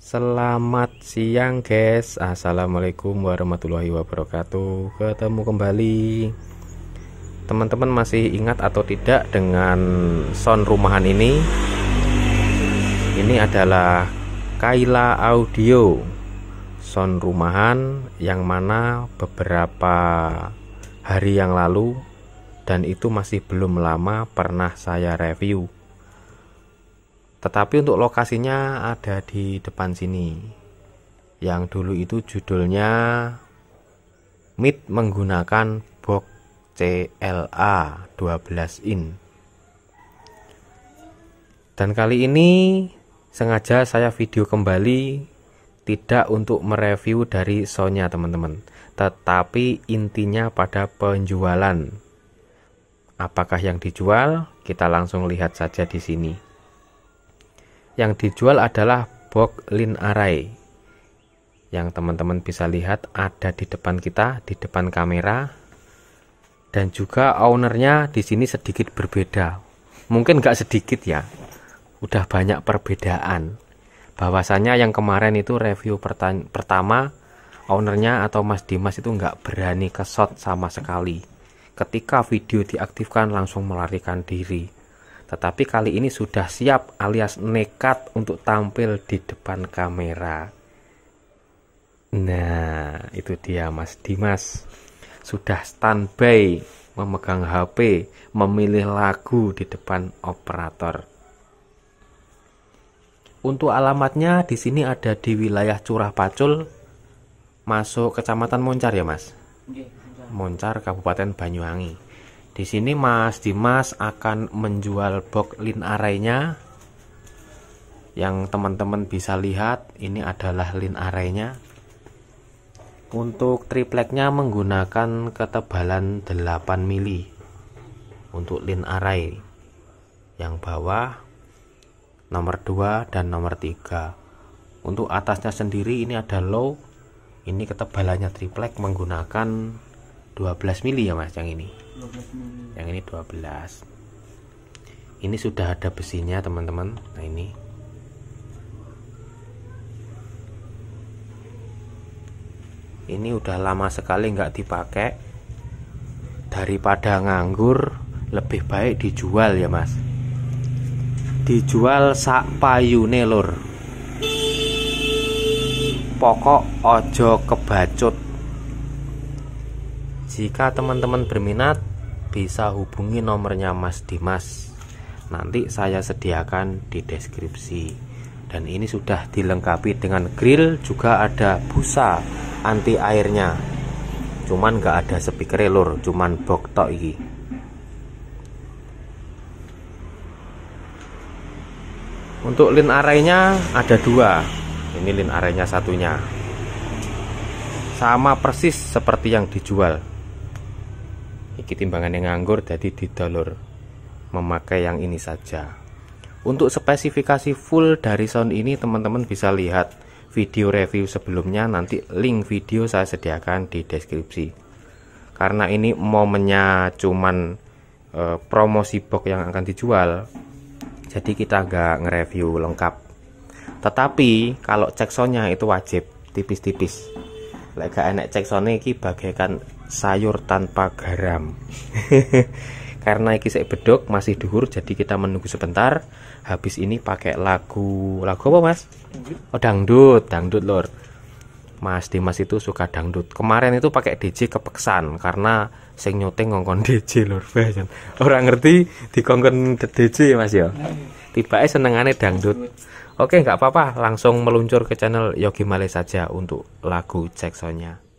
Selamat siang guys. Assalamualaikum warahmatullahi wabarakatuh. Ketemu kembali. Teman-teman masih ingat atau tidak dengan sound rumahan ini? Ini adalah Kaila Audio. Sound rumahan yang mana beberapa hari yang lalu Dan itu masih belum lama pernah saya review tetapi untuk lokasinya ada di depan sini. Yang dulu itu judulnya Mid menggunakan box CLA 12 in. Dan kali ini sengaja saya video kembali tidak untuk mereview dari soundnya teman-teman. Tetapi intinya pada penjualan. Apakah yang dijual? Kita langsung lihat saja di sini yang dijual adalah box lin array yang teman-teman bisa lihat ada di depan kita di depan kamera. Dan juga ownernya di sini sedikit berbeda. Mungkin nggak sedikit ya. Udah banyak perbedaan. Bahwasanya yang kemarin itu review pertama ownernya atau Mas Dimas itu nggak berani ke shot sama sekali. Ketika video diaktifkan langsung melarikan diri tetapi kali ini sudah siap alias nekat untuk tampil di depan kamera. Nah, itu dia Mas Dimas. Sudah standby memegang HP, memilih lagu di depan operator. Untuk alamatnya di sini ada di wilayah Curah Pacul, masuk Kecamatan Moncar ya, Mas? Moncar, Kabupaten Banyuwangi. Di sini Mas Dimas akan menjual box lin arraynya yang teman-teman bisa lihat ini adalah lin arraynya untuk tripleknya menggunakan ketebalan 8 mili untuk lin array yang bawah nomor 2 dan nomor 3 untuk atasnya sendiri ini ada low. Ini ketebalannya triplek menggunakan 12 mili ya mas yang ini. yang ini 12 ini sudah ada besinya teman-teman. Nah ini. Ini udah lama sekali nggak dipakai. Daripada nganggur lebih baik dijual ya mas. Dijual sak payune lur. Pokok ojo kebacut jika teman-teman berminat bisa hubungi nomornya Mas Dimas. Nanti saya sediakan di deskripsi. Dan ini sudah dilengkapi dengan grill juga ada busa anti airnya. Cuman nggak ada speaker lur cuman box tok iki. Untuk lin arraynya ada dua. Ini lin arraynya satunya. Sama persis seperti yang dijual iki timbangan yang nganggur jadi didolur memakai yang ini saja. Untuk spesifikasi full dari sound ini teman-teman bisa lihat video review sebelumnya. Nanti link video saya sediakan di deskripsi. Karena ini momennya cuman e, promosi box yang akan dijual jadi kita nggak nge-review lengkap. Tetapi kalau cek soundnya itu wajib tipis-tipis lek gak enek cek sound ini bagaikan sayur tanpa garam. Karena iki saya bedok masih duhur jadi kita menunggu sebentar. Habis ini pakai lagu lagu apa mas? Oh dangdut dangdut lor Mas Dimas itu suka dangdut. Kemarin itu pakai DJ kepeksan karena sing nyuting ngongkon DJ lor orang ngerti di kongkon DJ mas ya tiba senengane dangdut. Oke nggak apa-apa langsung meluncur ke channel Yogi Male saja untuk lagu soundnya